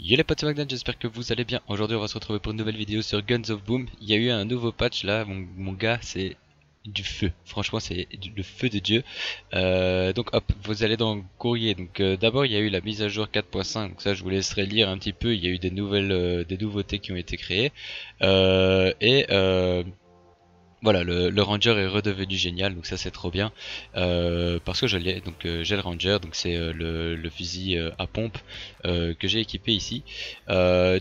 Yo les potes, c'est j'espère que vous allez bien. Aujourd'hui, on va se retrouver pour une nouvelle vidéo sur Guns of Boom. Il y a eu un nouveau patch là, mon, gars, c'est du feu. Franchement, c'est le feu de Dieu. Euh, donc hop, vous allez dans le courrier. Donc euh, d'abord, il y a eu la mise à jour 4.5. Donc ça, je vous laisserai lire un petit peu. Il y a eu des nouvelles, euh, des nouveautés qui ont été créées. et voilà, le, Ranger est redevenu génial, donc ça c'est trop bien. Euh, parce que je l'ai, donc euh, j'ai le Ranger, donc c'est euh, le, fusil à pompe que j'ai équipé ici.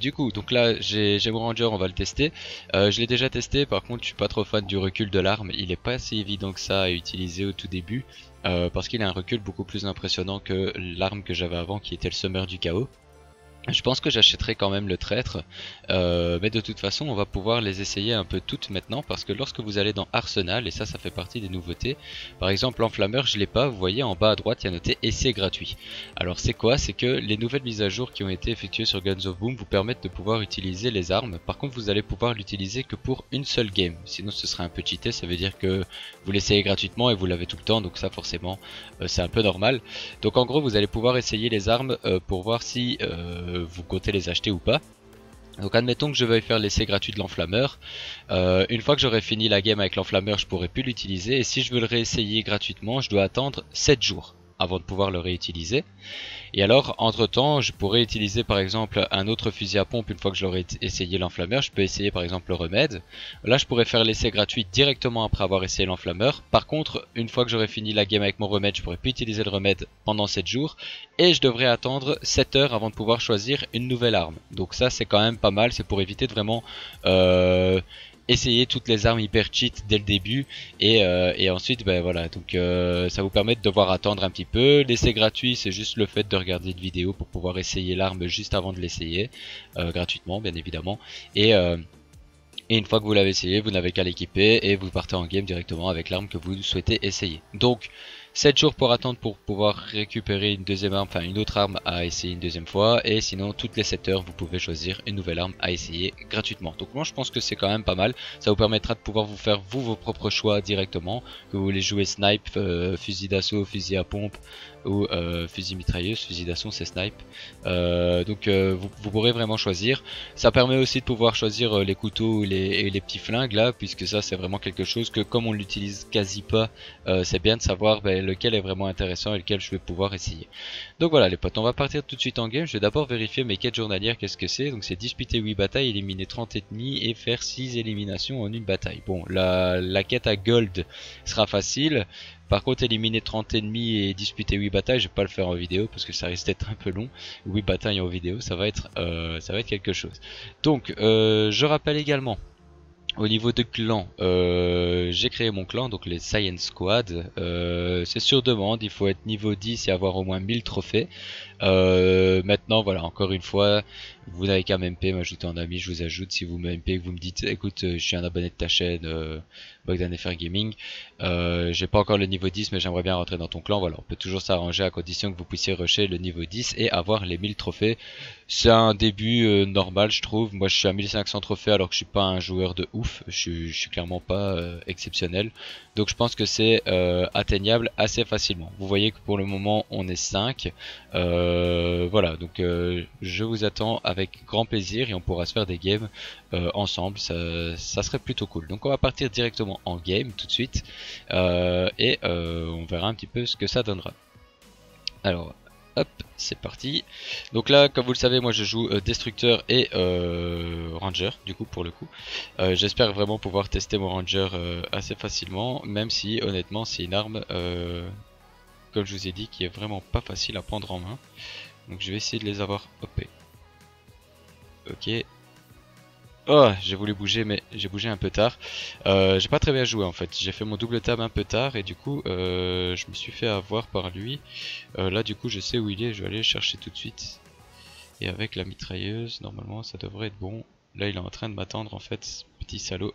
du coup, donc là j'ai mon Ranger, on va le tester. je l'ai déjà testé, par contre je suis pas trop fan du recul de l'arme. Il est pas assez évident que ça à utiliser au tout début. parce qu'il a un recul beaucoup plus impressionnant que l'arme que j'avais avant qui était le Sommer du chaos. Je pense que j'achèterai quand même le traître, euh, mais de toute façon on va pouvoir les essayer un peu toutes maintenant parce que lorsque vous allez dans Arsenal, et ça ça fait partie des nouveautés, par exemple l'enflammeur je l'ai pas, vous voyez en bas à droite il y a noté essai gratuit. Alors c'est quoi? C'est que les nouvelles mises à jour qui ont été effectuées sur Guns of Boom vous permettent de pouvoir utiliser les armes, par contre vous allez pouvoir l'utiliser que pour une seule game, sinon ce serait un peu cheaté, ça veut dire que vous l'essayez gratuitement et vous l'avez tout le temps, donc ça forcément euh, c'est un peu normal. Donc en gros vous allez pouvoir essayer les armes euh, pour voir si vous comptez les acheter ou pas. Donc admettons que je veuille faire l'essai gratuit de l'enflammeur. Euh, une fois que j'aurai fini la game avec l'enflammeur, je pourrai plus l'utiliser. Et si je veux le réessayer gratuitement, je dois attendre 7 jours avant de pouvoir le réutiliser. Et alors, entre temps, je pourrais utiliser par exemple un autre fusil à pompe une fois que j'aurai essayé l'enflammeur. Je peux essayer par exemple le remède. Là, je pourrais faire l'essai gratuit directement après avoir essayé l'enflammeur. Par contre, une fois que j'aurai fini la game avec mon remède, je pourrais plus utiliser le remède pendant 7 jours. Et je devrais attendre 7 heures avant de pouvoir choisir une nouvelle arme. Donc ça, c'est quand même pas mal. C'est pour éviter de vraiment... Euh, essayer toutes les armes hyper cheat dès le début et, euh, et ensuite ben voilà. Donc euh, ça vous permet de devoir attendre un petit peu. L'essai gratuit c'est juste le fait de regarder une vidéo pour pouvoir essayer l'arme juste avant de l'essayer euh, gratuitement bien évidemment. Et et une fois que vous l'avez essayé, vous n'avez qu'à l'équiper et vous partez en game directement avec l'arme que vous souhaitez essayer. Donc 7 jours pour attendre pour pouvoir récupérer une deuxième arme, enfin une autre arme à essayer une deuxième fois. Et sinon, toutes les 7 heures, vous pouvez choisir une nouvelle arme à essayer gratuitement. Donc moi, je pense que c'est quand même pas mal. Ça vous permettra de pouvoir vous faire vous vos propres choix directement. Que vous voulez jouer snipe, euh, fusil d'assaut, fusil à pompe ou euh, fusil mitrailleuse, fusil d'assaut c'est snipe. Euh, donc vous, pourrez vraiment choisir. Ça permet aussi de pouvoir choisir les couteaux et les petits flingues là, puisque ça c'est vraiment quelque chose que comme on l'utilise quasi pas, c'est bien de savoir ben, lequel est vraiment intéressant et lequel je vais pouvoir essayer. Donc voilà les potes, on va partir tout de suite en game. Je vais d'abord vérifier mes quêtes journalières, qu'est-ce que c'est. Donc c'est disputer 8 batailles, éliminer 30 ennemis et faire 6 éliminations en une bataille. Bon, la quête à gold sera facile. Par contre, éliminer 30 ennemis et disputer 8 batailles, je vais pas le faire en vidéo parce que ça risque d'être un peu long. 8 batailles en vidéo, ça va être, euh, ça va être quelque chose. Donc, euh, je rappelle également au niveau de clan, euh, j'ai créé mon clan, donc les Science Squad. C'est sur demande, il faut être niveau 10 et avoir au moins 1000 trophées. Maintenant, voilà, encore une fois, vous n'avez qu'à m'MP, m'ajouter en ami, je vous ajoute. Si vous m'MP, vous me dites, écoute, je suis un abonné de ta chaîne, Bogdan FR Gaming. j'ai pas encore le niveau 10, mais j'aimerais bien rentrer dans ton clan. Voilà, on peut toujours s'arranger à condition que vous puissiez rusher le niveau 10 et avoir les 1000 trophées. C'est un début normal, je trouve. Moi, je suis à 1500 trophées alors que je suis pas un joueur de ouf je, suis clairement pas euh, exceptionnel. Donc je pense que c'est euh, atteignable assez facilement. Vous voyez que pour le moment on est 5. Euh, voilà, donc je vous attends avec grand plaisir et on pourra se faire des games ensemble. Ça, ça, serait plutôt cool. Donc on va partir directement en game tout de suite et on verra un petit peu ce que ça donnera. Alors Hop, c'est parti. Donc là, comme vous le savez, moi je joue euh, Destructeur et euh, Ranger, du coup, pour le coup. Euh, j'espère vraiment pouvoir tester mon Ranger assez facilement, même si, honnêtement, c'est une arme, comme je vous ai dit, qui est vraiment pas facile à prendre en main. Donc je vais essayer de les avoir hop. Ok, Oh, j'ai voulu bouger, mais j'ai bougé un peu tard. Euh, j'ai pas très bien joué en fait. J'ai fait mon double tab un peu tard et du coup, euh, je me suis fait avoir par lui. Euh, là, du coup, je sais où il est. Je vais aller le chercher tout de suite. Et avec la mitrailleuse, normalement, ça devrait être bon. Là, il est en train de m'attendre en fait, petit salaud.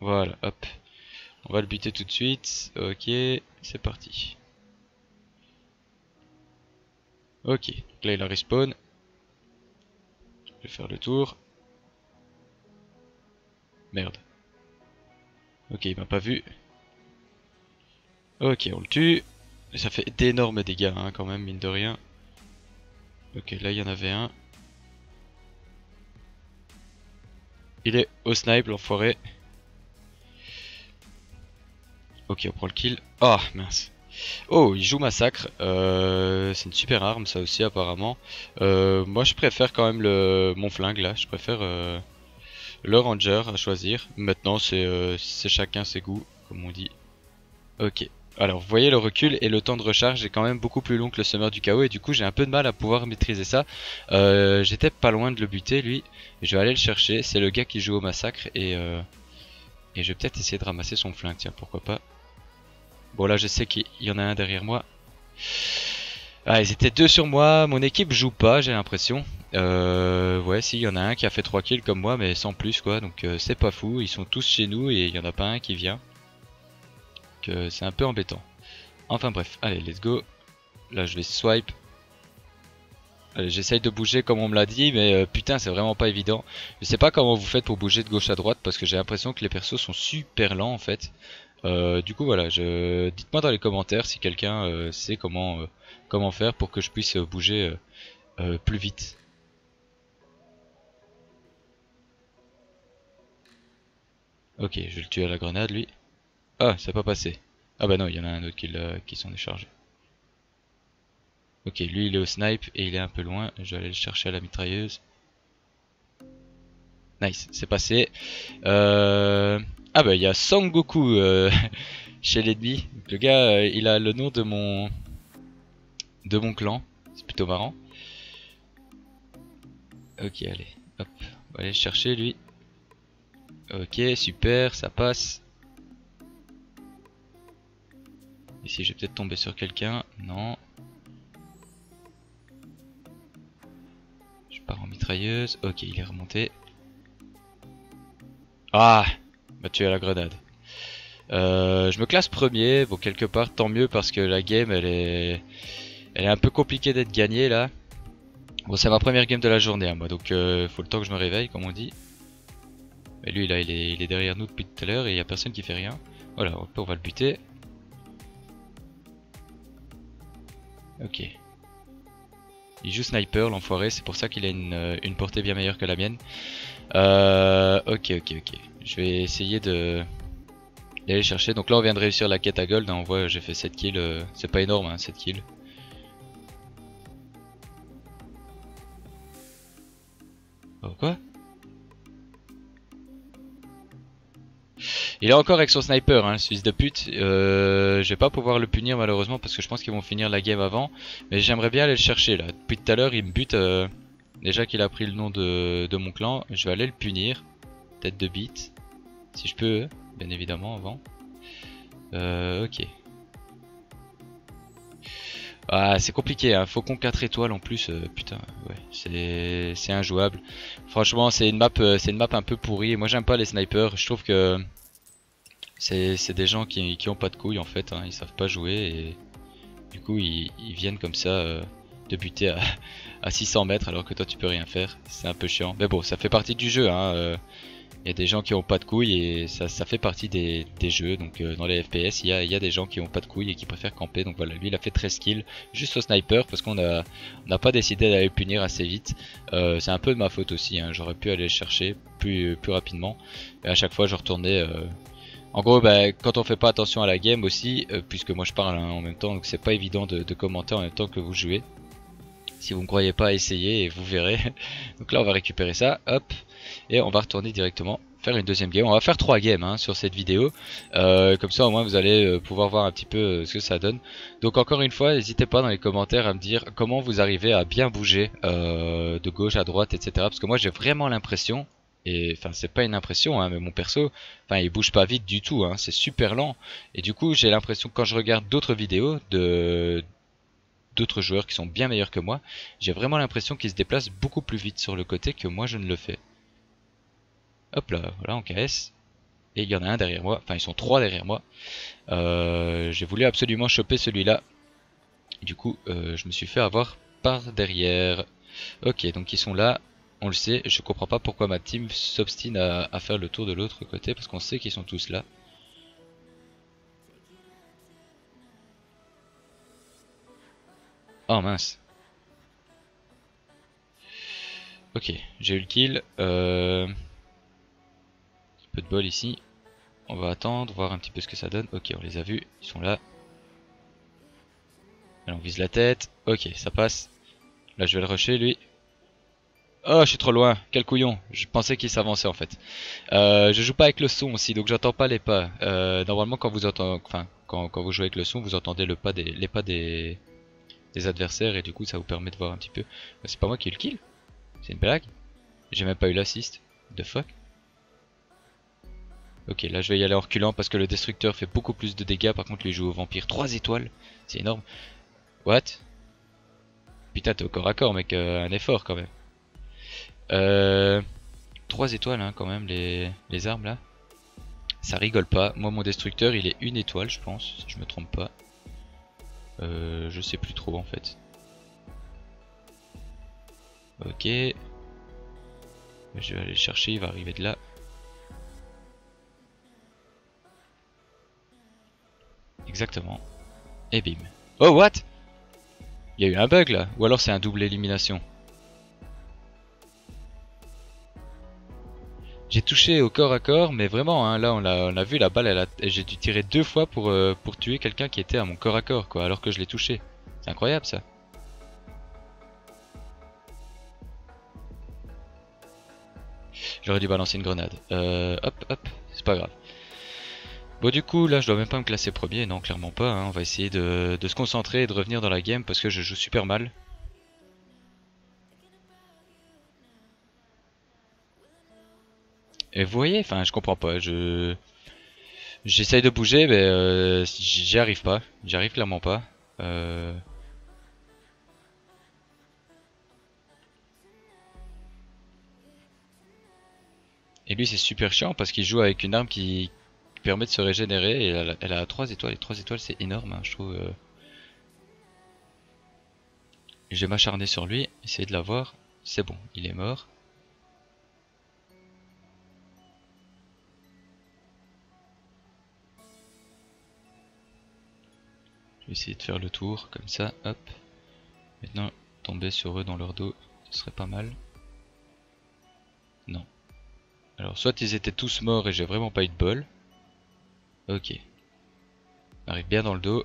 Voilà, hop. On va le buter tout de suite. Ok, c'est parti. Ok, là il a respawn. Je vais faire le tour. Merde. Ok, il m'a pas vu. Ok, on le tue. Ça fait d'énormes dégâts hein, quand même, mine de rien. Ok, là il y en avait un. Il est au snipe, l'enfoiré. Ok, on prend le kill. Ah, mince. Oh, il joue massacre. Euh, c'est une super arme, ça aussi, apparemment. Euh, moi, je préfère quand même le mon flingue, là. Je préfère euh, le ranger à choisir. Maintenant, c'est chacun ses goûts, comme on dit. Ok. Alors, vous voyez, le recul et le temps de recharge est quand même beaucoup plus long que le Summer du chaos. Et du coup, j'ai un peu de mal à pouvoir maîtriser ça. J'étais pas loin de le buter, lui. Je vais aller le chercher. C'est le gars qui joue au massacre. Et, et je vais peut-être essayer de ramasser son flingue, tiens, pourquoi pas. Bon là je sais qu'il y en a un derrière moi. Ah ils étaient deux sur moi, mon équipe joue pas j'ai l'impression. Euh, ouais si il y en a un qui a fait 3 kills comme moi mais sans plus quoi donc euh, c'est pas fou, ils sont tous chez nous et il y en a pas un qui vient. Donc euh, c'est un peu embêtant. Enfin bref, allez let's go. Là je vais swipe. J'essaye de bouger comme on me l'a dit mais euh, putain c'est vraiment pas évident. Je sais pas comment vous faites pour bouger de gauche à droite parce que j'ai l'impression que les persos sont super lents en fait. Euh, du coup voilà, je... dites-moi dans les commentaires si quelqu'un euh, sait comment, euh, comment faire pour que je puisse bouger plus vite. Ok, je vais le tuer à la grenade lui. Ah, ça pas passé. Ah bah non, il y en a un autre qui, qui s'en est chargé. Ok, lui il est au snipe et il est un peu loin. Je vais aller le chercher à la mitrailleuse. Nice, c'est passé. Euh... Ah bah il y a Sangoku euh, chez l'ennemi. Le gars, euh, il a le nom de mon de mon clan. C'est plutôt marrant. Ok, allez, hop, on va aller chercher lui. Ok, super, ça passe. Ici, je vais peut-être tomber sur quelqu'un. Non. Je pars en mitrailleuse. Ok, il est remonté. Ah m'a tué à la grenade. Euh, je me classe premier, bon quelque part tant mieux parce que la game elle est, elle est un peu compliquée d'être gagnée là. Bon c'est ma première game de la journée hein, moi donc euh, faut le temps que je me réveille comme on dit. Mais lui là il est, derrière nous depuis tout à l'heure et il n'y a personne qui fait rien. Voilà on va le buter. Ok. Il joue sniper l'enfoiré c'est pour ça qu'il a une, euh, portée bien meilleure que la mienne. Ok ok ok. Je vais essayer de d'aller chercher. Donc là on vient de réussir la quête à gold. Hein. On voit j'ai fait 7 kills. Euh, c'est pas énorme hein, 7 kills. Oh quoi? Il est encore avec son sniper, hein, Suisse de pute. Euh, je vais pas pouvoir le punir malheureusement parce que je pense qu'ils vont finir la game avant. Mais j'aimerais bien aller le chercher là. Depuis tout à l'heure, il me bute. Euh, déjà qu'il a pris le nom de, mon clan, je vais aller le punir. Tête de bite. Si je peux, bien évidemment, avant. Euh, ok. Ah, c'est compliqué, hein. Faucon 4 étoiles en plus, euh, putain, ouais, c'est injouable. Franchement, c'est une map euh, c'est une map un peu pourrie. Moi, j'aime pas les snipers. Je trouve que c'est des gens qui, qui ont pas de couilles en fait, hein. ils savent pas jouer et du coup ils, viennent comme ça euh, de buter à, à, 600 mètres alors que toi tu peux rien faire. C'est un peu chiant. Mais bon, ça fait partie du jeu. Hein. Il y a des gens qui ont pas de couilles et ça, ça fait partie des, des jeux. Donc euh, dans les FPS, il y a, y a, des gens qui ont pas de couilles et qui préfèrent camper. Donc voilà, lui il a fait 13 kills juste au sniper parce qu'on a n'a pas décidé d'aller punir assez vite. Euh, c'est un peu de ma faute aussi. Hein. J'aurais pu aller le chercher plus, plus rapidement. Et à chaque fois je retournais. Euh... En gros, bah, quand on fait pas attention à la game aussi, puisque moi je parle hein, en même temps, donc c'est pas évident de, de commenter en même temps que vous jouez. Si vous ne croyez pas, essayez et vous verrez. donc là on va récupérer ça, hop. Et on va retourner directement faire une deuxième game. On va faire trois games hein, sur cette vidéo. Euh, comme ça au moins vous allez euh, pouvoir voir un petit peu euh, ce que ça donne. Donc encore une fois, n'hésitez pas dans les commentaires à me dire comment vous arrivez à bien bouger de gauche à droite, etc. Parce que moi j'ai vraiment l'impression, et enfin c'est pas une impression, hein, mais mon perso, enfin il bouge pas vite du tout, hein, c'est super lent. Et du coup j'ai l'impression quand je regarde d'autres vidéos de d'autres joueurs qui sont bien meilleurs que moi, j'ai vraiment l'impression qu'ils se déplacent beaucoup plus vite sur le côté que moi je ne le fais. Hop là, voilà, on KS. Et il y en a un derrière moi, enfin ils sont trois derrière moi. Euh, J'ai voulu absolument choper celui-là. Du coup, euh, je me suis fait avoir par derrière. Ok, donc ils sont là. On le sait, je comprends pas pourquoi ma team s'obstine à, à, faire le tour de l'autre côté, parce qu'on sait qu'ils sont tous là. Oh mince. Ok, j'ai eu le kill. Euh... Peu de bol ici. On va attendre, voir un petit peu ce que ça donne. Ok, on les a vus, ils sont là. On vise la tête. Ok, ça passe. Là, je vais le rusher, lui. Oh, je suis trop loin. Quel couillon. Je pensais qu'il s'avançait, en fait. Euh, je joue pas avec le son aussi, donc j'entends pas les pas. Euh, normalement, quand vous jouez avec le son, vous entendez les pas des, des adversaires, et du coup, ça vous permet de voir un petit peu. C'est pas moi qui ai le kill C'est une blague J'ai même pas eu l'assist. The fuck Ok, là je vais y aller en reculant parce que le destructeur fait beaucoup plus de dégâts. Par contre, lui joue au vampire 3 étoiles. C'est énorme. What? Putain, t'es au corps à corps, mec. Euh, un effort quand même. Euh, 3 étoiles, hein, quand même, les, les armes là. Ça rigole pas. Moi, mon destructeur, il est une étoile, je pense, si je me trompe pas. Euh, je sais plus trop en fait. Ok. Je vais aller le chercher, il va arriver de là. Exactement. Et bim. Oh, what? Il y a eu un bug là Ou alors c'est un double élimination J'ai touché au corps à corps, mais vraiment, hein, là on a, vu la balle, j'ai dû tirer deux fois pour, euh, pour tuer quelqu'un qui était à mon corps à corps, quoi, alors que je l'ai touché. C'est incroyable ça. J'aurais dû balancer une grenade. Euh, hop, hop, c'est pas grave. Bon du coup là je dois même pas me classer premier, non clairement pas, hein. on va essayer de, se concentrer et de revenir dans la game parce que je joue super mal. Et vous voyez, enfin je comprends pas, je... J'essaye de bouger mais euh, j'y arrive pas, j'y arrive clairement pas. Euh... Et lui c'est super chiant parce qu'il joue avec une arme qui, permet de se régénérer et elle, a 3 étoiles et 3 étoiles c'est énorme hein, je trouve euh. je vais m'acharner sur lui essayer de l'avoir c'est bon il est mort essayer de faire le tour comme ça hop maintenant tomber sur eux dans leur dos ce serait pas mal non alors soit ils étaient tous morts et j'ai vraiment pas eu de bol Ok. On arrive bien dans le dos.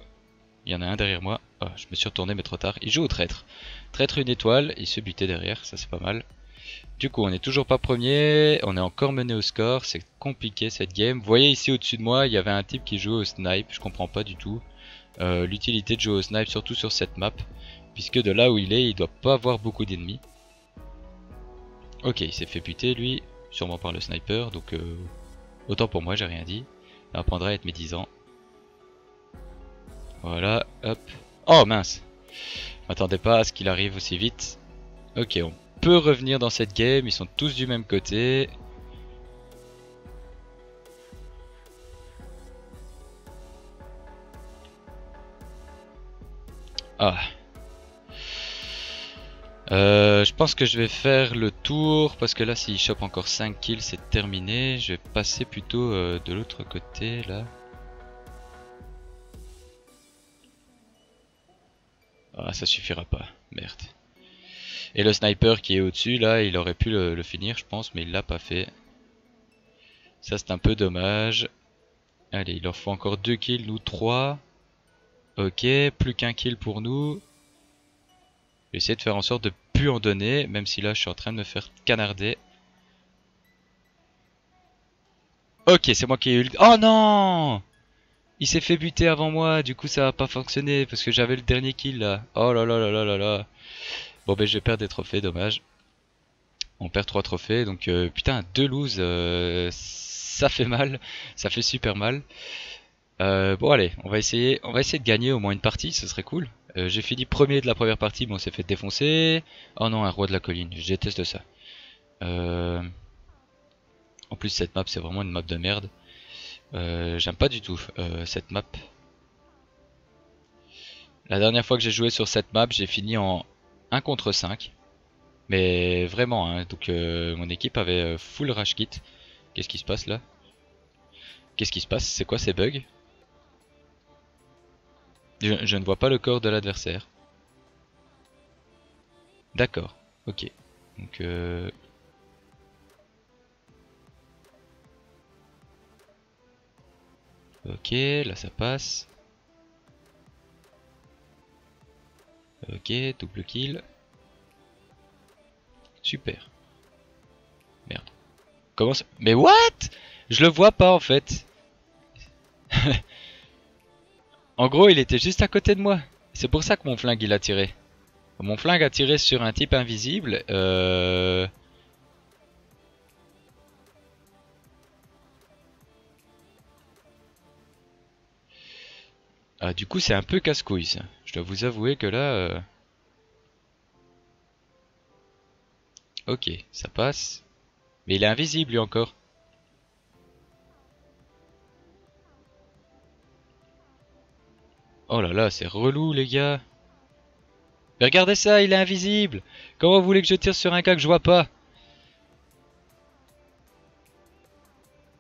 Il y en a un derrière moi. Oh, je me suis retourné mais trop tard. Il joue au traître. Traître une étoile, il se butait derrière, ça c'est pas mal. Du coup on est toujours pas premier, on est encore mené au score, c'est compliqué cette game. Vous voyez ici au-dessus de moi, il y avait un type qui jouait au snipe, je comprends pas du tout. Euh, l'utilité de jouer au snipe, surtout sur cette map. Puisque de là où il est, il doit pas avoir beaucoup d'ennemis. Ok, il s'est fait buter lui, sûrement par le sniper, donc euh, autant pour moi, j'ai rien dit. On apprendra à être médisant. Voilà, hop. Oh mince M'attendais pas à ce qu'il arrive aussi vite. Ok, on peut revenir dans cette game, ils sont tous du même côté. Ah. Euh, je pense que je vais faire le tour parce que là s'il chope encore 5 kills c'est terminé. Je vais passer plutôt euh, de l'autre côté là. Ah ça suffira pas, merde. Et le sniper qui est au-dessus là, il aurait pu le, finir je pense mais il l'a pas fait. Ça c'est un peu dommage. Allez, il leur faut encore 2 kills, nous 3. Ok, plus qu'un kill pour nous. Je vais essayer de faire en sorte de plus en donner, même si là je suis en train de me faire canarder. Ok, c'est moi qui ai eu le... Oh non Il s'est fait buter avant moi, du coup ça va pas fonctionner, parce que j'avais le dernier kill là. Oh là là là là là là. Bon ben je vais perdre des trophées, dommage. On perd 3 trophées, donc euh, putain, 2 loses, euh, ça fait mal, ça fait super mal. Euh, bon allez, on va essayer, on va essayer de gagner au moins une partie, ce serait cool. Euh, j'ai fini premier de la première partie, bon on s'est fait défoncer. Oh non, un roi de la colline, je déteste ça. Euh, en plus cette map c'est vraiment une map de merde. J'aime pas du tout cette map. La dernière fois que j'ai joué sur cette map, j'ai fini en 1 contre 5. Mais vraiment, hein, donc mon équipe avait full rush kit. Qu'est-ce qui se passe là? Qu'est-ce qui se passe? C'est quoi ces bugs? Je, ne vois pas le corps de l'adversaire. D'accord, ok. Donc euh... Ok, là ça passe. Ok, double kill. Super. Merde. Comment ça Mais what? Je le vois pas en fait. En gros, il était juste à côté de moi. C'est pour ça que mon flingue il a tiré. Mon flingue a tiré sur un type invisible. Euh... Ah, du coup, c'est un peu casse-couille ça. Je dois vous avouer que là... Euh, ok, ça passe. Mais il est invisible lui encore. Oh là là, c'est relou les gars. Mais regardez ça, il est invisible. Comment vous voulez que je tire sur un gars que je vois pas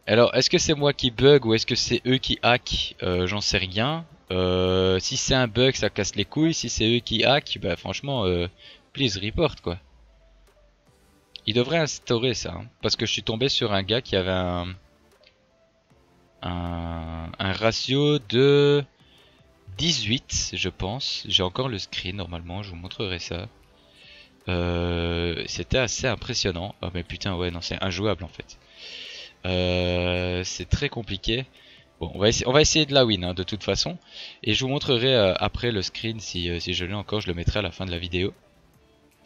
Alors, est-ce que c'est moi qui bug ou est-ce que c'est eux qui hack euh, J'en sais rien. Euh, si c'est un bug, ça casse les couilles. Si c'est eux qui hack, bah franchement, euh, please report quoi. Il devrait instaurer ça. Hein, parce que je suis tombé sur un gars qui avait un, un ratio de 18, je pense. J'ai encore le screen normalement, je vous montrerai ça. Euh, C'était assez impressionnant. Oh mais putain, ouais, non, c'est injouable en fait. Euh, c'est très compliqué. Bon, on va, essayer, de la win hein, de toute façon. Et je vous montrerai euh, après le screen si, je l'ai encore, je le mettrai à la fin de la vidéo.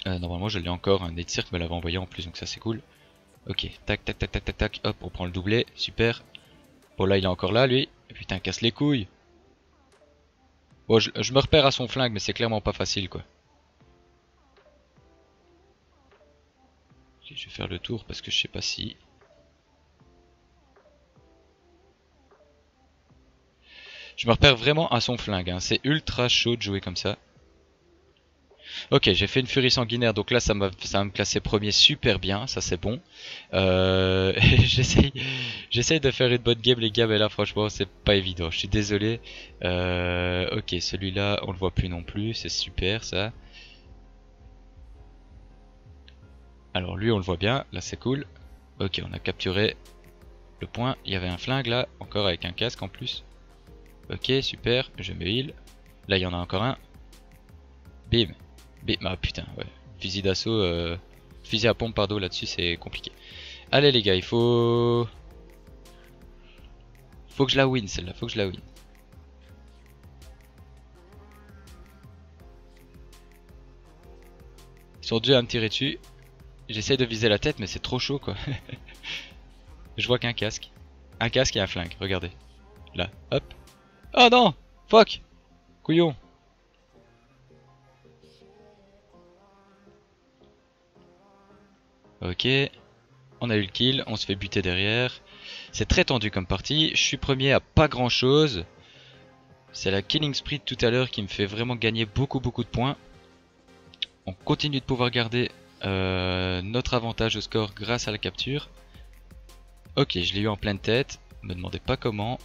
Normalement je l'ai encore, un Cirque me l'avait envoyé en plus, donc ça c'est cool. Ok, tac tac tac tac tac tac, hop, on prend le doublé, super. Bon là il est encore là lui, putain casse les couilles. Bon je, me repère à son flingue mais c'est clairement pas facile quoi. je vais faire le tour parce que je sais pas si... Je me repère vraiment à son flingue, hein. c'est ultra chaud de jouer comme ça. Ok, j'ai fait une furie sanguinaire, donc là ça, va me classer premier super bien, ça c'est bon. Euh, J'essaye de faire une bonne game les gars, mais là franchement c'est pas évident, je suis désolé. Euh, ok, celui-là on le voit plus non plus, c'est super ça. Alors lui on le voit bien, là c'est cool. Ok, on a capturé le point, il y avait un flingue là, encore avec un casque en plus. Ok, super, je me heal. Là, il y en a encore un. Bim. Bim. Ah putain, ouais. Fusil d'assaut, euh... fusil à pompe, pardon, là-dessus, c'est compliqué. Allez, les gars, il faut... Faut que je la win, celle-là. Faut que je la win. Ils sont deux à me tirer dessus. J'essaie de viser la tête, mais c'est trop chaud, quoi. je vois qu'un casque. Un casque et un flingue, regardez. Là, hop. Oh non Fuck Couillon Ok. On a eu le kill, on se fait buter derrière. C'est très tendu comme partie. Je suis premier à pas grand chose. C'est la killing spree tout à l'heure qui me fait vraiment gagner beaucoup beaucoup de points. On continue de pouvoir garder euh, notre avantage au score grâce à la capture. Ok, je l'ai eu en pleine tête. Me demandez pas comment.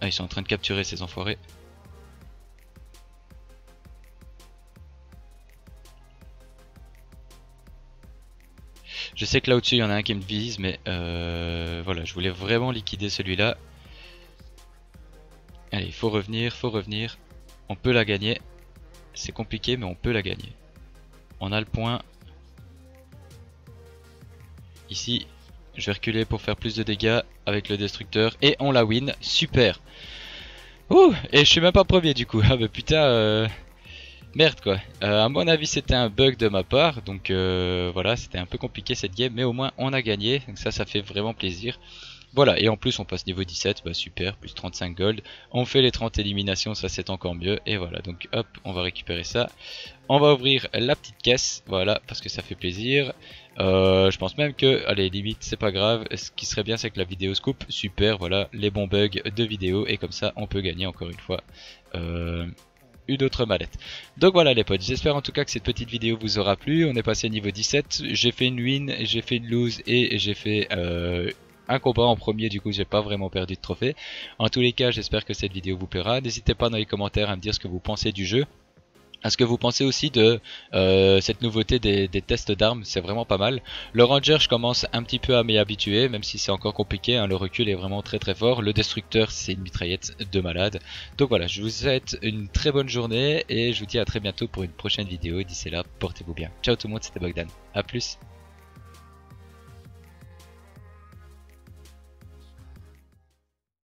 Ah, ils sont en train de capturer ces enfoirés. Je sais que là au-dessus il y en a un qui me vise, mais euh, voilà, je voulais vraiment liquider celui-là. Allez, il faut revenir, faut revenir. On peut la gagner. C'est compliqué, mais on peut la gagner. On a le point. Ici, je vais reculer pour faire plus de dégâts avec le destructeur. Et on la win. Super. Ouh, et je suis même pas premier du coup. Ah bah putain, euh... merde quoi. Euh, à mon avis c'était un bug de ma part, donc euh, voilà, c'était un peu compliqué cette game, mais au moins on a gagné, donc ça ça fait vraiment plaisir. Voilà, et en plus on passe niveau 17, bah super, plus 35 gold. On fait les 30 éliminations, ça c'est encore mieux. Et voilà, donc hop, on va récupérer ça. On va ouvrir la petite caisse, voilà, parce que ça fait plaisir. Euh, je pense même que, allez, limite, c'est pas grave. Ce qui serait bien, c'est que la vidéo se coupe. Super, voilà, les bons bugs de vidéo. Et comme ça, on peut gagner encore une fois. Une autre. Donc voilà les potes, j'espère en tout cas que cette petite vidéo vous aura plu. On est passé niveau 17, j'ai fait une win, j'ai fait une lose et j'ai fait euh, un combat en premier, du coup j'ai pas vraiment perdu de trophée. En tous les cas, j'espère que cette vidéo vous plaira. N'hésitez pas dans les commentaires à me dire ce que vous pensez du jeu. À ce que vous pensez aussi de euh, cette nouveauté des, tests d'armes, c'est vraiment pas mal. Le Ranger, je commence un petit peu à m'y habituer, même si c'est encore compliqué, hein, le recul est vraiment très très fort. Le Destructeur, c'est une mitraillette de malade. Donc voilà, je vous souhaite une très bonne journée et je vous dis à très bientôt pour une prochaine vidéo. D'ici là, portez-vous bien. Ciao tout le monde, c'était Bogdan. A plus